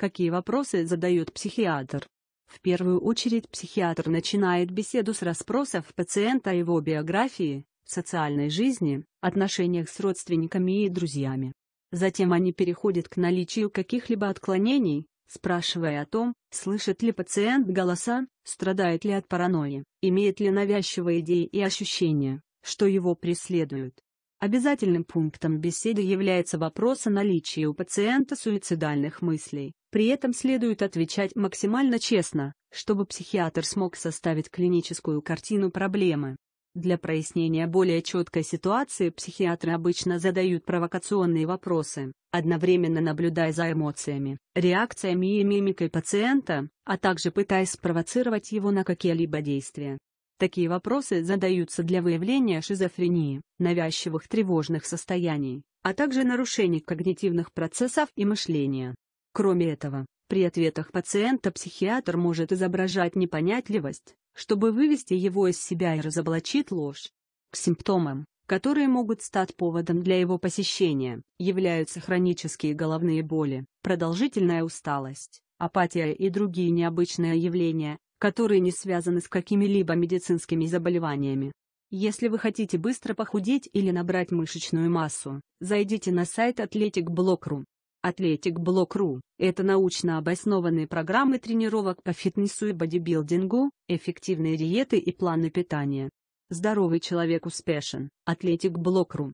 Какие вопросы задает психиатр? В первую очередь психиатр начинает беседу с расспросов пациента о его биографии, социальной жизни, отношениях с родственниками и друзьями. Затем они переходят к наличию каких-либо отклонений, спрашивая о том, слышит ли пациент голоса, страдает ли от паранойи, имеет ли навязчивые идеи и ощущения, что его преследуют. Обязательным пунктом беседы является вопрос о наличии у пациента суицидальных мыслей. При этом следует отвечать максимально честно, чтобы психиатр смог составить клиническую картину проблемы. Для прояснения более четкой ситуации психиатры обычно задают провокационные вопросы, одновременно наблюдая за эмоциями, реакциями и мимикой пациента, а также пытаясь спровоцировать его на какие-либо действия. Такие вопросы задаются для выявления шизофрении, навязчивых тревожных состояний, а также нарушений когнитивных процессов и мышления. Кроме этого, при ответах пациента психиатр может изображать непонятливость, чтобы вывести его из себя и разоблачить ложь. К симптомам, которые могут стать поводом для его посещения, являются хронические головные боли, продолжительная усталость, апатия и другие необычные явления, которые не связаны с какими-либо медицинскими заболеваниями. Если вы хотите быстро похудеть или набрать мышечную массу, зайдите на сайт Athletic Athletic Block.ru – это научно обоснованные программы тренировок по фитнесу и бодибилдингу, эффективные диеты и планы питания. Здоровый человек успешен. Athletic Block.ru